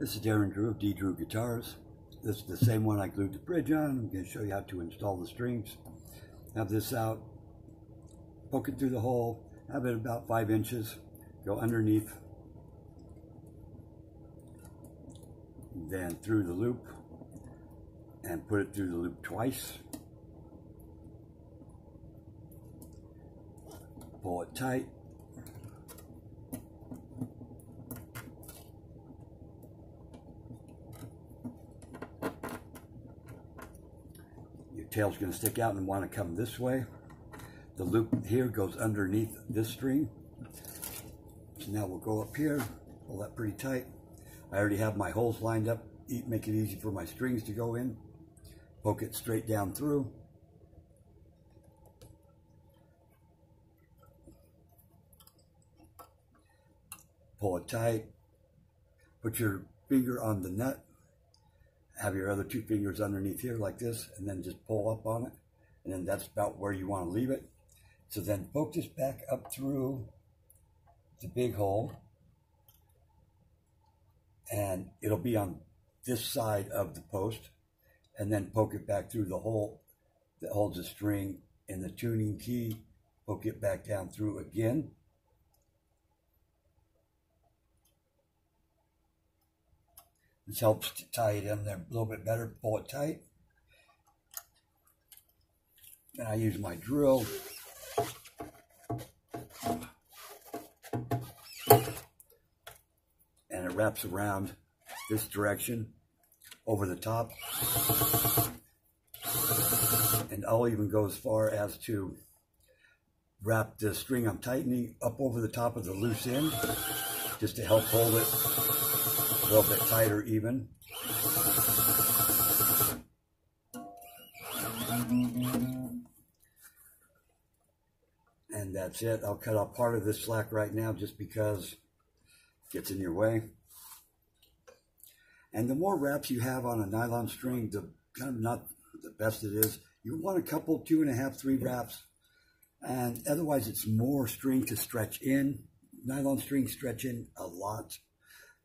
This is Darren Drew of D. Drew Guitars. This is the same one I glued the bridge on. I'm going to show you how to install the strings. Have this out, poke it through the hole, have it about five inches, go underneath, then through the loop, and put it through the loop twice. Pull it tight, tail's going to stick out and want to come this way. The loop here goes underneath this string. So now we'll go up here, pull that pretty tight. I already have my holes lined up, make it easy for my strings to go in. Poke it straight down through. Pull it tight. Put your finger on the nut have your other two fingers underneath here like this, and then just pull up on it. And then that's about where you want to leave it. So then poke this back up through the big hole. And it'll be on this side of the post. And then poke it back through the hole that holds the string in the tuning key. Poke it back down through again. This helps to tie it in there a little bit better, pull it tight. And I use my drill. And it wraps around this direction over the top. And I'll even go as far as to wrap the string I'm tightening up over the top of the loose end just to help hold it a little bit tighter even. And that's it. I'll cut off part of this slack right now just because it gets in your way. And the more wraps you have on a nylon string, the kind of not the best it is. You want a couple, two and a half, three wraps. And otherwise it's more string to stretch in. Nylon string stretch in a lot.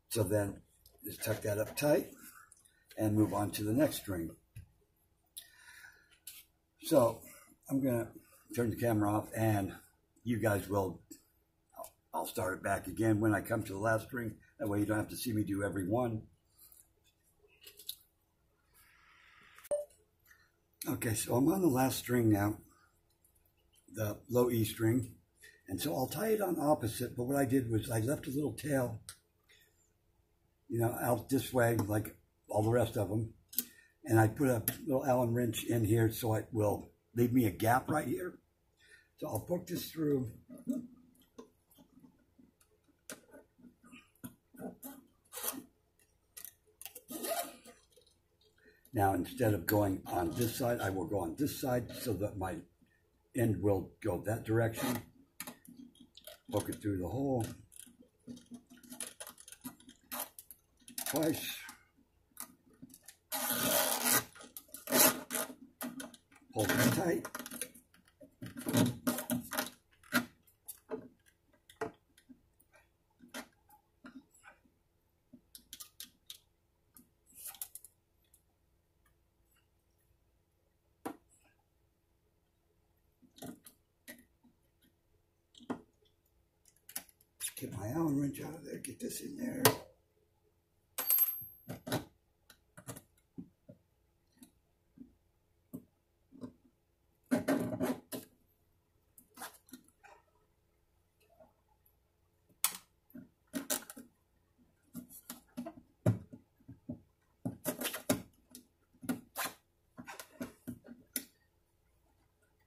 So then just tuck that up tight and move on to the next string. So I'm going to turn the camera off and you guys will, I'll start it back again when I come to the last string. That way you don't have to see me do every one. Okay, so I'm on the last string now, the low E string. And so I'll tie it on opposite, but what I did was I left a little tail you know, out this way like all the rest of them. And I put a little Allen wrench in here so it will leave me a gap right here. So I'll poke this through. Now, instead of going on this side, I will go on this side so that my end will go that direction. Poke it through the hole twice. Hold it tight. Get my Allen wrench out of there, get this in there.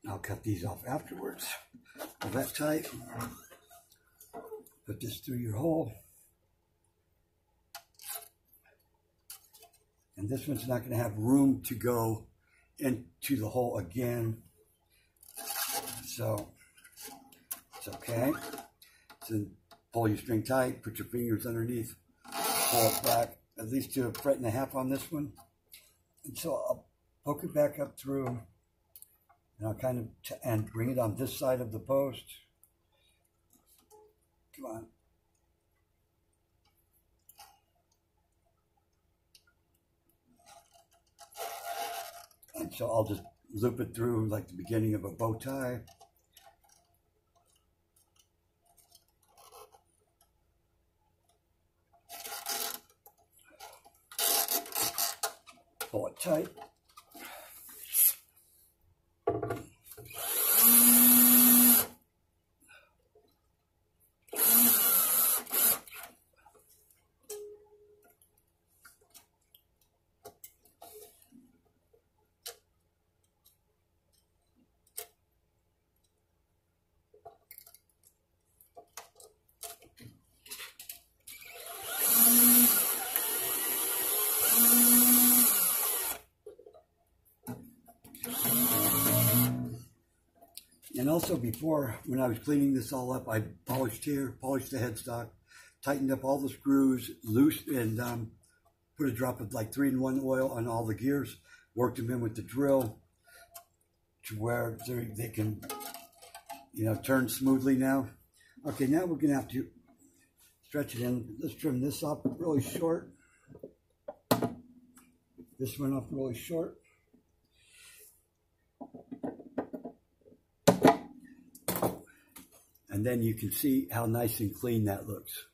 I'll cut these off afterwards. Pull that tight. Put this through your hole. And this one's not going to have room to go into the hole again. So it's okay. So pull your string tight, put your fingers underneath, pull it back at least to a fret and a half on this one. And so I'll poke it back up through now kind of, t- and bring it on this side of the post. Come on. And so I'll just loop it through like the beginning of a bow tie. Pull it tight. Also before, when I was cleaning this all up, I polished here, polished the headstock, tightened up all the screws, loose, and um, put a drop of like three-in-one oil on all the gears, worked them in with the drill to where they can, you know, turn smoothly now. Okay, now we're going to have to stretch it in. Let's trim this up really short. This one up really short. And then you can see how nice and clean that looks.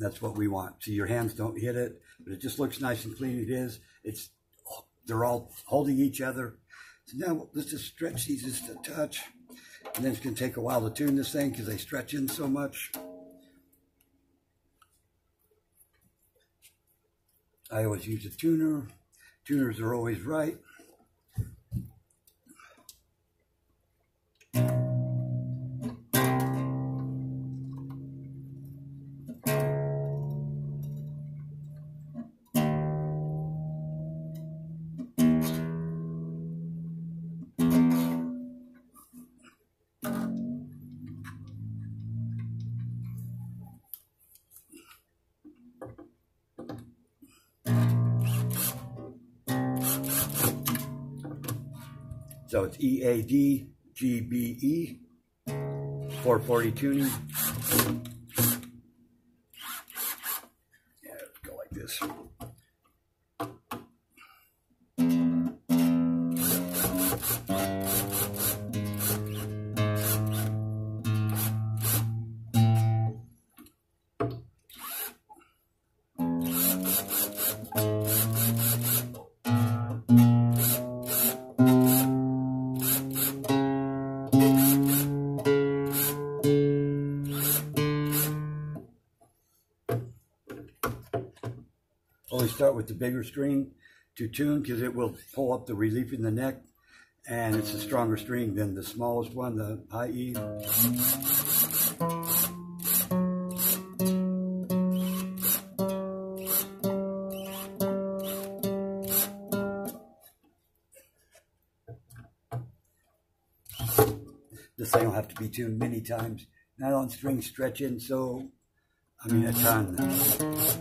That's what we want. See, your hands don't hit it, but it just looks nice and clean. It is. It's they're all holding each other. So now let's just stretch these just a touch. And then it's going to take a while to tune this thing because they stretch in so much. I always use a tuner. Tuners are always right. So it's EADGBE 440 tuning. With the bigger string to tune because it will pull up the relief in the neck and it's a stronger string than the smallest one, the high E. This thing will have to be tuned many times. Nylon strings stretch in so, I mean a ton.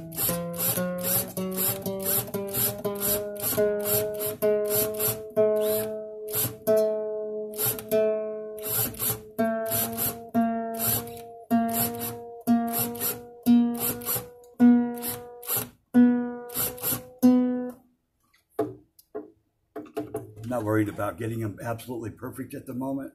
Worried about getting them absolutely perfect at the moment.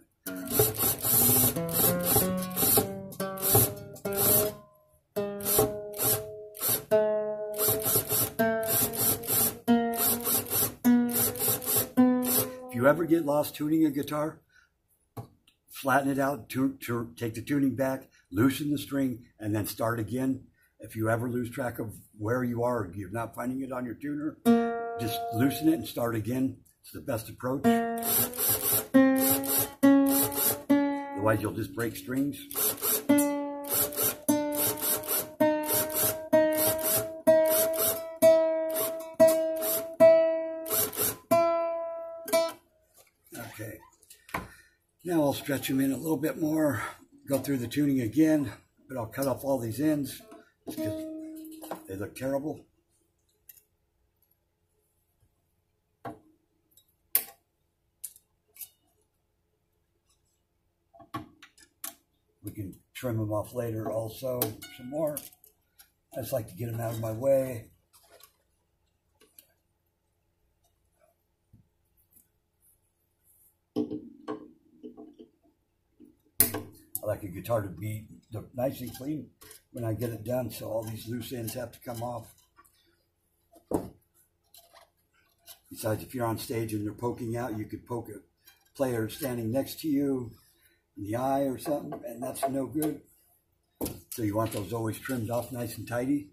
If you ever get lost tuning a guitar, flatten it out, to, to, take the tuning back, loosen the string, and then start again. If you ever lose track of where you are, you're not finding it on your tuner, just loosen it and start again. It's the best approach. Otherwise, you'll just break strings. Okay. Now I'll stretch them in a little bit more, go through the tuning again, but I'll cut off all these ends because they look terrible. trim them off later also some more. I just like to get them out of my way. I like a guitar to be nice and clean when I get it done, so all these loose ends have to come off. Besides, if you're on stage and they're poking out, you could poke a player standing next to you in the eye or something, and that's no good. So you want those always trimmed off nice and tidy.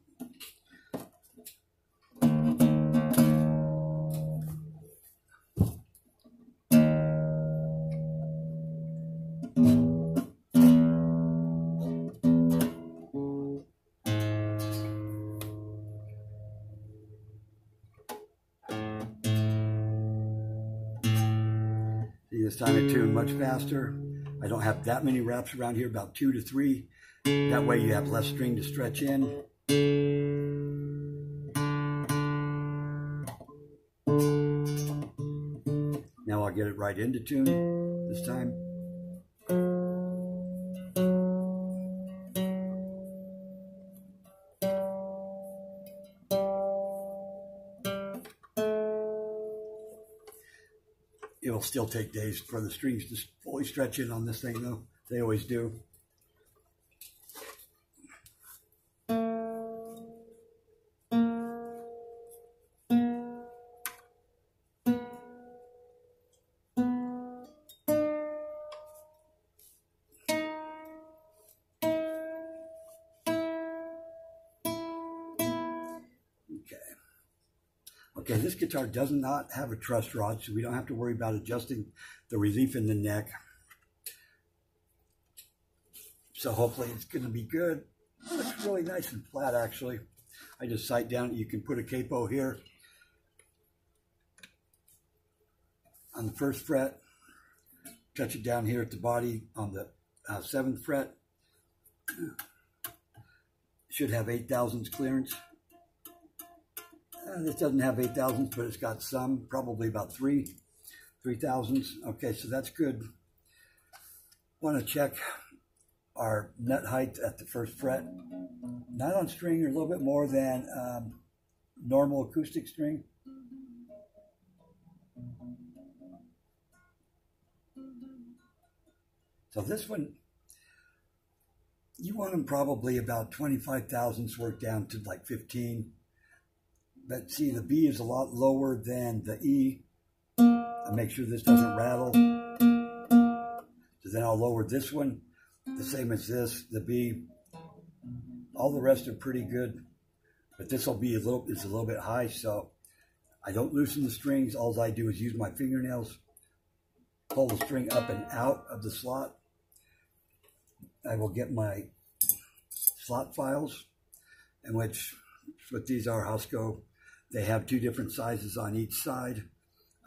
This time I tune much faster. I don't have that many wraps around here, about two to three. That way you have less string to stretch in. Now I'll get it right into tune this time. It'll still take days for the strings to fully stretch in on this thing though. They always do. Okay. Okay, this guitar does not have a truss rod, so we don't have to worry about adjusting the relief in the neck. So hopefully it's going to be good. looks really nice and flat, actually. I just sight down. You can put a capo here on the first fret. Touch it down here at the body on the uh, seventh fret. Should have eight thousandths clearance. Uh, this doesn't have eight thousandths, but it's got some, probably about three, three thousandths. Okay, so that's good. Want to check our nut height at the first fret. Nylon string are a little bit more than um, normal acoustic string. So this one, you want them probably about 25 thousandths worked down to like 15. But see, the B is a lot lower than the E. I make sure this doesn't rattle. So then I'll lower this one, the same as this, the B. All the rest are pretty good, but this will be a little, it's a little bit high, so I don't loosen the strings. All I do is use my fingernails, pull the string up and out of the slot. I will get my slot files, in which what these are, Hosco. They have two different sizes on each side.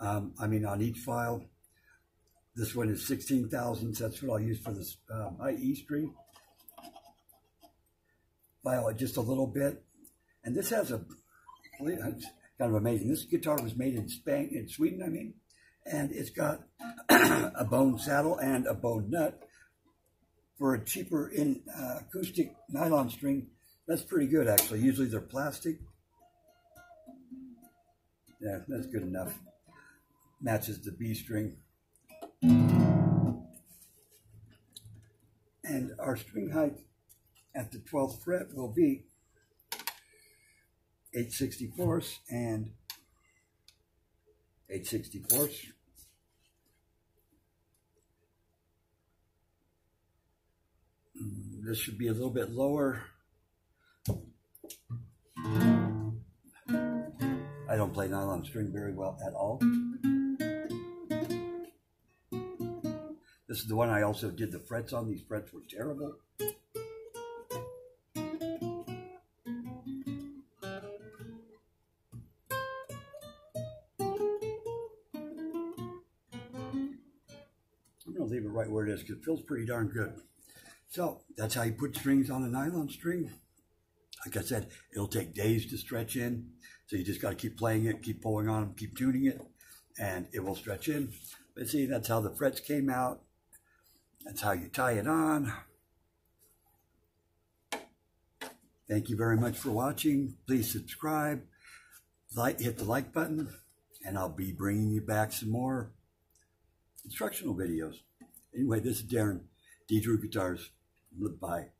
Um, I mean, on each file. This one is 16 thousandths. That's what I'll use for this um, IE string. File it just a little bit. And this has a, it's kind of amazing. This guitar was made in Spain, in Sweden, I mean. And it's got a bone saddle and a bone nut for a cheaper in uh, acoustic nylon string. That's pretty good, actually. Usually they're plastic. Yeah, that's good enough. Matches the B string. And our string height at the 12th fret will be 8 64ths and 8 64ths. This should be a little bit lower. I don't play nylon string very well at all. This is the one I also did the frets on. These frets were terrible. I'm going to leave it right where it is because it feels pretty darn good. So that's how you put strings on a nylon string. Like I said, it'll take days to stretch in. So you just got to keep playing it, keep pulling on them, keep tuning it, and it will stretch in. But see, that's how the frets came out. That's how you tie it on. Thank you very much for watching. Please subscribe, like, hit the like button, and I'll be bringing you back some more instructional videos. Anyway, this is Darren. D Drew Guitars. Bye.